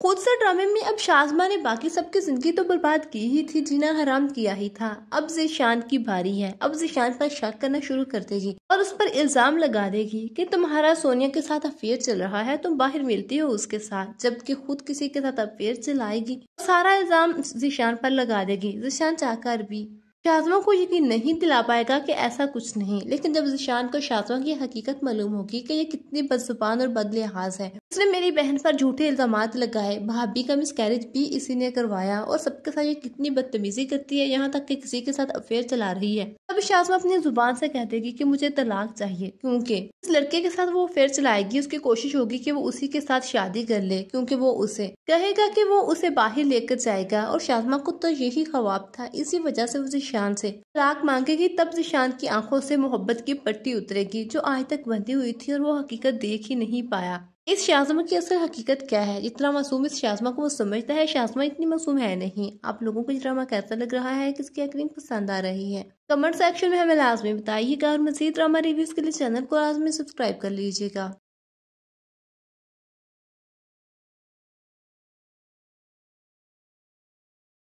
खुद से ड्रामे में अब शाजमा ने बाकी सबकी ज़िंदगी तो बर्बाद की ही थी, जीना हराम किया ही था। अब जिशान की बारी है। अब जिशान पर शक करना शुरू कर देगी और उस पर इल्ज़ाम लगा देगी कि तुम्हारा सोनिया के साथ अफेयर चल रहा है, तुम बाहर मिलती हो उसके साथ, जबकि खुद किसी के साथ अफेयर चलाएगी सारा इल्ज़ाम जिशान पर लगा देगी। जिशान चाहकर भी शाजमा को यकीन नहीं दिला पाएगा कि ऐसा कुछ नहीं। लेकिन जब जिशान को शाहजमा की हकीकत मालूम होगी कि ये कितनी बदजुबान और बदलिहाज है। उसने मेरी बहन पर झूठे इल्ज़ाम लगाए। भाभी का मिस कैरेज भी इसी ने करवाया और सबके साथ ये कितनी बदतमीजी करती है। यहाँ तक कि किसी के साथ अफेयर चला रही है। अब शाजमा अपनी ज़ुबान से कह देगी कि मुझे तलाक चाहिए, क्योंकि इस लड़के के साथ वो अफेयर चलाएगी, उसकी कोशिश होगी कि वो उसी के साथ शादी कर ले, क्योंकि वो उसे कहेगा कि वो उसे बाहर लेकर जाएगा। और शाजमा को तो यही ख्वाब था, इसी वजह से उसे शान से तलाक मांगेगी, तब जिशान की आँखों से मोहब्बत की पट्टी उतरेगी, जो आज तक बंधी हुई थी और वो हकीकत देख ही नहीं पाया। इस शाजमा की असल हकीकत क्या है? जितना मासूम इस शाजमा को वो समझता है, शाजमा इतनी मासूम है नहीं। आप लोगों को ड्रामा कैसा लग रहा है? किसकी एक्टिंग पसंद आ रही है? कमेंट सेक्शन में हमें लाजमी बताइएगा और मजीद ड्रामा रिव्यूज़ के लिए चैनल को लाजमी सब्सक्राइब कर लीजिएगा।